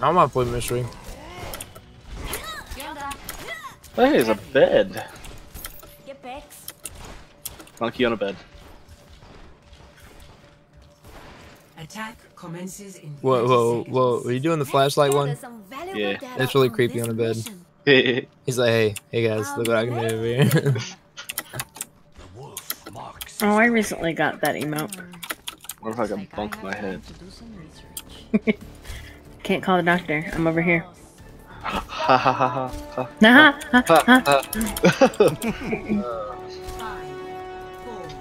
I'm gonna play mystery. Hey, there's a bed. Get back. Monkey on a bed. Attack commences in Whoa, 30 whoa, whoa! Are you doing the flashlight one? Yeah. It's really creepy on the bed. He's like, hey, hey guys, look what I can do over here. Oh, I recently got that emote. What if I can bunk my head? Can't call the doctor. I'm over here. Ha ha ha ha ha. Nah, ha, ha, ha. ha.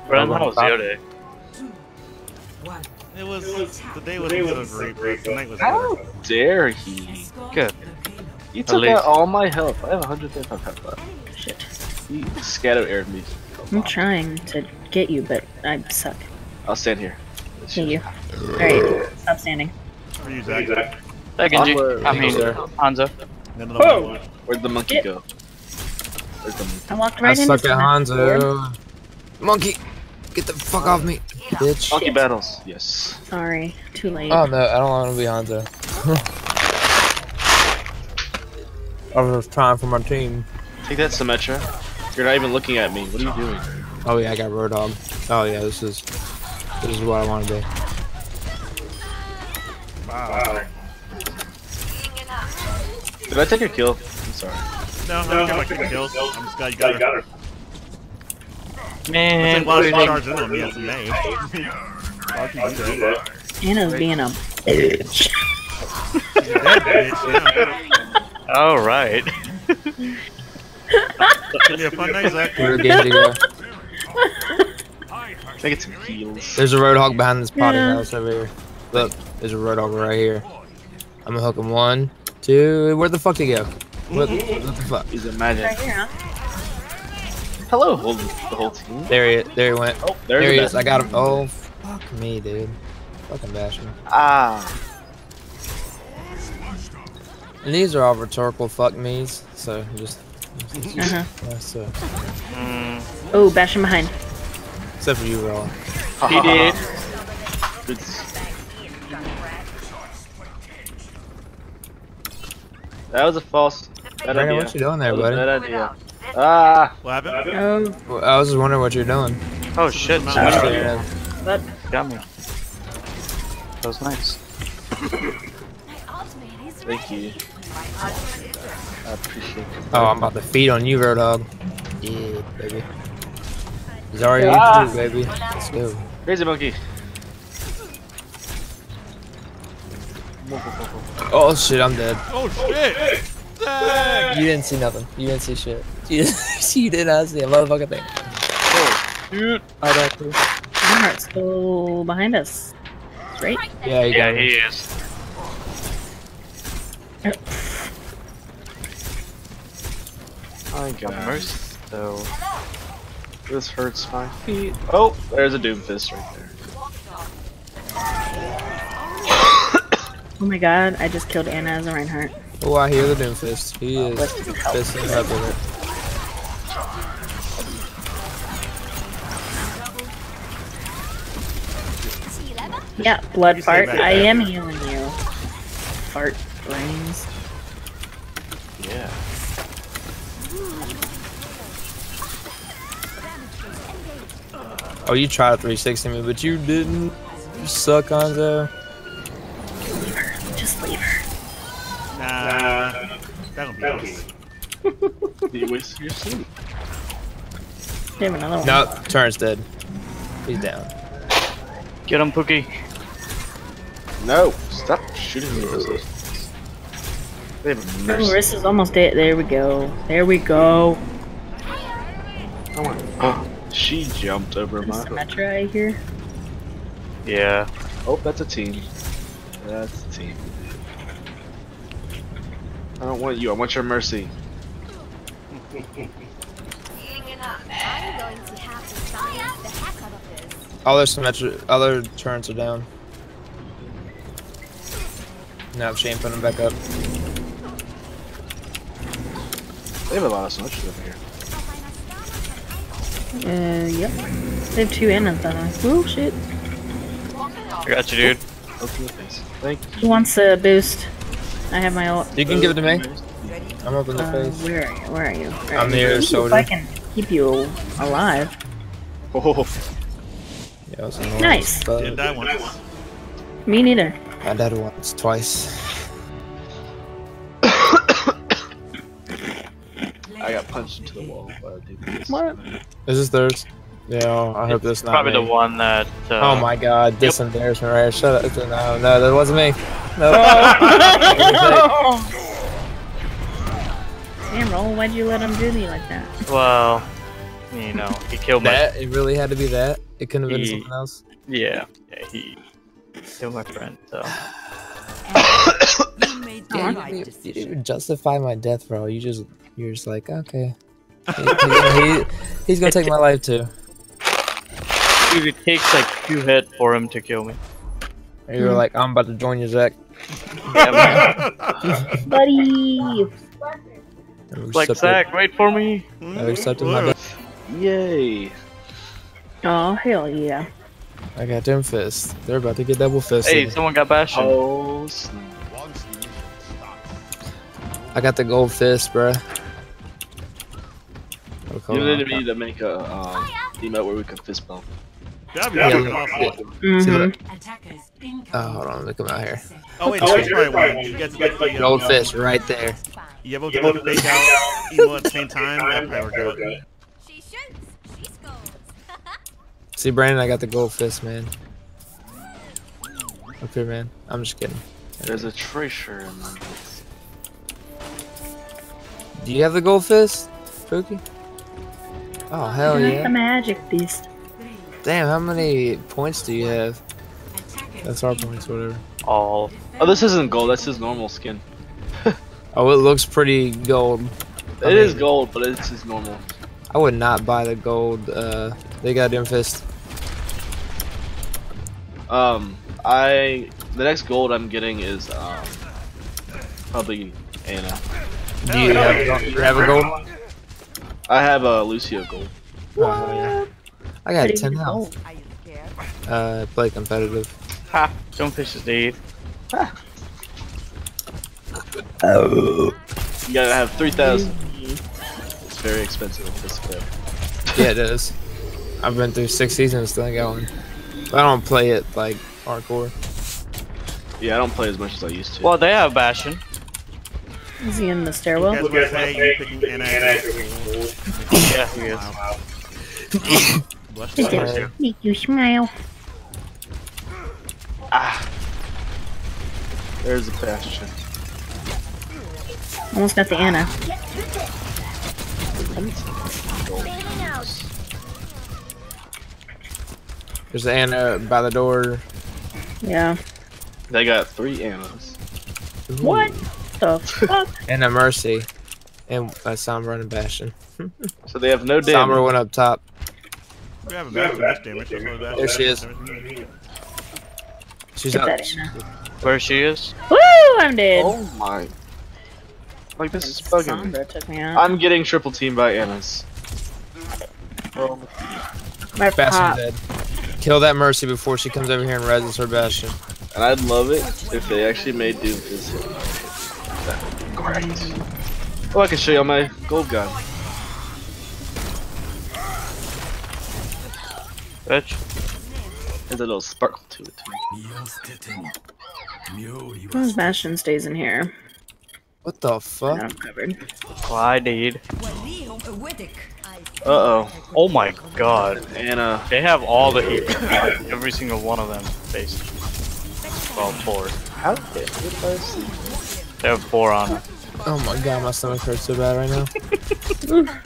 Bren, how was your day? It was the day was wasn't great, but the night was How better. dare he? Good. You At took least. out all my health. I have 135 health left. Shit. He scatter aired me. I'm trying to get you, but I suck. I'll stand here. Thank you. Alright, stop standing. For you, Zach. Hey, Genji. Onward. I mean, Hanzo. Whoa! Where'd the monkey Get- go? Where'd the monkey? I walked I right into suck at someone. Hanzo. Monkey, get the fuck off me, bitch. Monkey battles. Yes. Sorry, too late. Oh no, I don't want to be Hanzo. I was trying for my team. Take that, Symmetra. You're not even looking at me. What are you doing? Oh yeah, I got Roadhog. Oh yeah, this is this is what I want to be. Wow. Did I take a kill? I'm sorry. No, I don't care about kicking kills. I'm just glad you got her. Man, It's like, why what did you you charge in on me? It's a Mei. Why can you? Ana's being a bitch. She's bitch. Yeah. All right. Should be a fun night, Zach. Where did Genji go? Can I get some heals? There's a Roadhog behind this potty Yeah. house over here. Look, there's a Roadhog right here. I'm gonna hook him one, two. Where the fuck did he go? What, what the fuck? He's a magic. Right here, huh? Hello, whole, the whole team. There he, there he went. Oh, There there's he a is. I got him. Oh, fuck me, dude. Fucking bash him. Ah. And these are all rhetorical fuck me's, so just. Uh-huh. So. Mm, Oh, bash him behind. Except for you, Raw. he did. Good. That was a false. Bad Brandon, idea. what you doing there, That was a buddy? Bad idea. Ah. What happened? Well, I was just wondering what you're doing. Oh shit, Just somebody Yeah. but got me. That was nice. Thank you. I appreciate it. Oh, I'm about to feed on you, Roadhog. Yeah, baby. Zarya, Ah. you too, baby. Let's go. Crazy monkey. Oh shit, I'm dead. Oh shit! Zach! You didn't see nothing. You didn't see shit. You, you did not see a motherfucking thing. Oh, Dude. That too. Reinhardt's still behind us. Right? Yeah, you Yeah, got he me. is. My Oh, God. mercy, though. This hurts my feet. Oh, there's a Doomfist right there. Oh my god, I just killed Ana as a Reinhardt. Oh, I hear the Doomfist. He oh, is pissing up with it. Yeah, blood fart. I am healing you. Fart brains. Yeah. Oh, you tried to 360 me, but you didn't. You suck, Hanzo. Nah. That'll be. You wasted your sleep. They have another one. No, Turn's dead. He's down. Get him, Pookie. No, stop shooting me. with those- They have a Oh, mercy. Marissa's almost dead. There we go. There we go. Come on. Oh, uh, she jumped over my. Symmetra, I hear. Yeah. Oh, that's a team. That's a team. I don't want you. I want your mercy. I'm going to have to science the heck out of this. All their symmetric, other turns are down. Now Shane putting them back up. They have a lot of symmetry over here. Uh, yep. They have two Anas on us. Oh shit. I got you, dude. Look in. Thank Who you. wants a boost? I have my ult. You can give it to me. I'm up in the Uh, face. where are you? Where are you? Where I'm are you? here, Ooh, If soldier. I can keep you alive. Oh, Yeah, was annoying, Nice. but Didn't die once. Me neither. I died once, twice. I got punched into the wall. by a dude. What? Is this theirs? Yeah, I hope this not Probably me. the one that. Uh, Oh my god, this embarrassment right here. Shut up. No, no, that wasn't me. No. Damn, Roll, why'd you let him do me like that? Well, you know, he killed my. that, it really had to be that? It couldn't have been He- something else? Yeah, yeah, he killed my friend. So You made Yeah, you, didn't- you didn't even justify my death, bro. You just, you're just like, okay. He- he- he's gonna take my life too. Dude, it takes like two hits for him to kill me. And you're like, I'm about to join you, Zach. Yeah, man. Buddy! Like accepted- Zach, wait for me. I've accepted my death. Yay! Oh, hell yeah. I got them fists. They're about to get double fisted. Hey, someone got Bastion. Oh, snap. I got the gold fist, bruh. Oh, You need me to make a um, emote where we can fist bump. That'd be Yeah, fucking yeah. awesome. See that? Attackers incoming. Oh, hold on, look him out here. Oh wait, that's probably one. You guys get the Gold um, fist right there. You able to both fake out evil at the same time? That probably work out. She shoots, she scores. See, Brandon, I got the gold fist, man. Up here, man. I'm just kidding. There's a treasure in my boots. Do you have the gold fist, Pookie? Oh, hell Not yeah. the magic beast. Damn, how many points do you have? That's our points, whatever. All. Oh, this isn't gold. That's his normal skin. Oh, it looks pretty gold. I It is mean- gold, but it's his normal. I would not buy the gold. Uh, they got them fist. Um, I the next gold I'm getting is um probably Ana. Do you have, you have a gold one? I have a Lucio gold. Oh, yeah. I got Pretty 10 good health. Are you? Uh, play competitive. Ha! Stonefish is dead. You gotta have three thousand. It's very expensive. This clip. Yeah, it is. I've been through six seasons, still ain't got one. But I don't play it like hardcore. Yeah, I don't play as much as I used to. Well, they have Bastion. Is he in the You stairwell? guys want to you picking Ana as Yeah, he is. Wow. Bless Does you. make you smile? ah, there's a bastion. Almost got the Ana. There's the Ana by the door. Yeah. They got three Anas. What the fuck? And a Mercy. And a Sombra and a Bastion. So they have no Sombra damage. went up top. We have a massive dash damage. That's what There she is. She's Get up. Where she is? Woo! I'm dead. Oh my! Like this is bugging me. Took me out. I'm getting triple teamed by Anas. Well, My Bastion pop. dead. Kill that Mercy before she comes over here and reses her Bastion. and I'd love it if they actually made Doomfist. Great. Oh, I can show you my gold gun. Bitch. There's a little sparkle to it too. Those Bastion stays in here. What the fuck? I'm covered. Why, dude? Uh oh, Oh my god. Ana. They have all the heat. Every single one of them, basically. Well, four. How did I see? They have four on them. Oh my god, my stomach hurts so bad right now.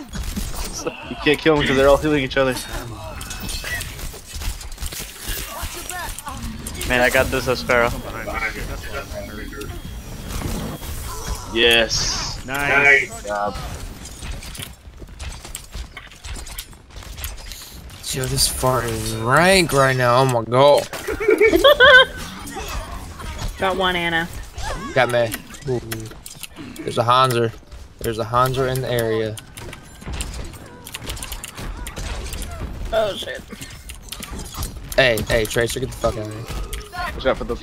You can't kill them because they're all healing each other. Man, I got this as Sparrow. Yes. Nice. Good job. Yo, this fart is rank right now. Oh my god. Got one Ana. Got me. Ooh. There's a Hanser. There's a Hanser in the area. Oh shit. Hey, hey, Tracer, get the fuck out of here. Watch out for the.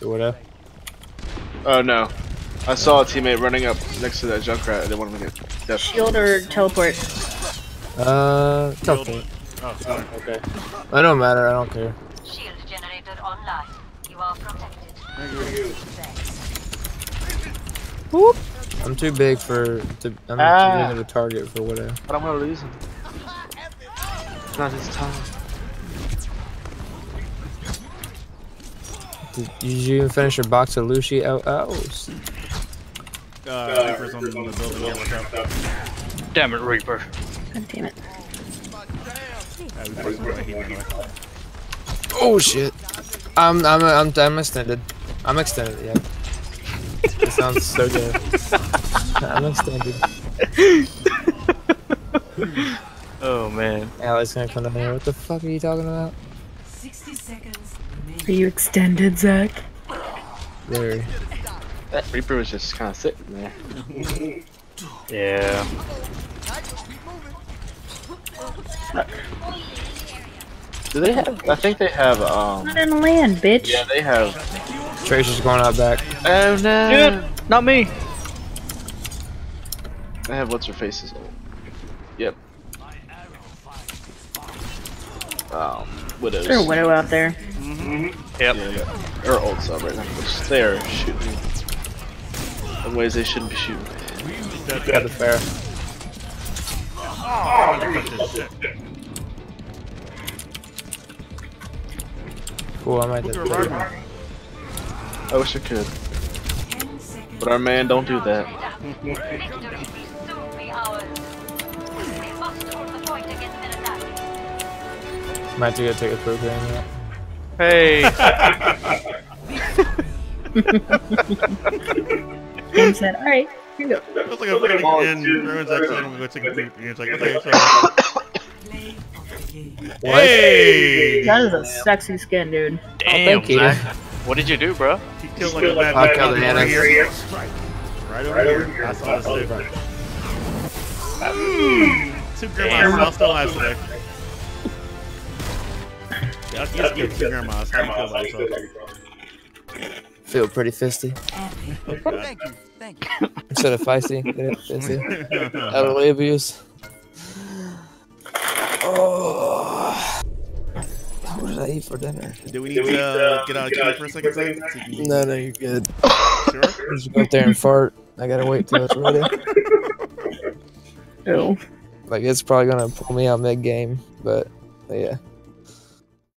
Do whatever. Oh no. I saw a teammate running up next to that Junkrat. I didn't want to get death. Shield or teleport? Uh, teleport. Oh, sorry. Okay. I don't matter. I don't care. Shield generator online. You are protected. I'm too big for. To, I'm Ah. too big of a target for whatever. But I'm gonna lose him. It's not his time. Did, did you even finish your box of Lucy Oh, LLs? Uh, Reaper's on the building here, watch out. Damn it, Reaper. God damn it. Reaper's right here, anyway. Oh shit! I'm I'm I'm I'm extended. I'm extended. Yeah. It sounds so good. I'm extended. Oh man. Alex gonna come down here. What the fuck are you talking about? 60 seconds Are you extended, Zach? There. That Reaper was just kind of sitting there. Yeah. Do they have? I think they have. Um. Not in land, bitch. Yeah, they have. Tracer's going out back. Oh no! Dude, not me. They have what's her faces. Yep. Um, widows. There's a widow out there. Mm-hmm. Yep. Yeah, yeah. Or old sub right now. They are shooting in ways they shouldn't be shooting. Got the fair. Cool. I might Look just. I wish I could, but our man don't do that. Might have to go take a poop here in a minute. Hey. Tim said, alright, here you go. Looks like I'm putting in Ruin's actually I'm gonna go take a poop. And it's like, okay, sorry. Play of the game. What? Hey! That is a sexy skin, dude. Oh, Damn, thank you. Zach. What did you do, bro? He killed like a bad I'll guy kill right Annex. here. Right over here. I saw this too. Two grandmas. I'll still have today. Yeah, I'll just give two grandmas. How do you feel about yourself? Feel pretty fisty. Epic. Instead of feisty, get it? Fisty. Elderly abuse. Oh. What did I eat for dinner? Do we need to uh, get out of queue for a second, Zach? So you No, no, you're good. Sure. Just go up there and fart. I gotta wait till it's ready. Oh. Like it's probably gonna pull me out mid game, but, but yeah.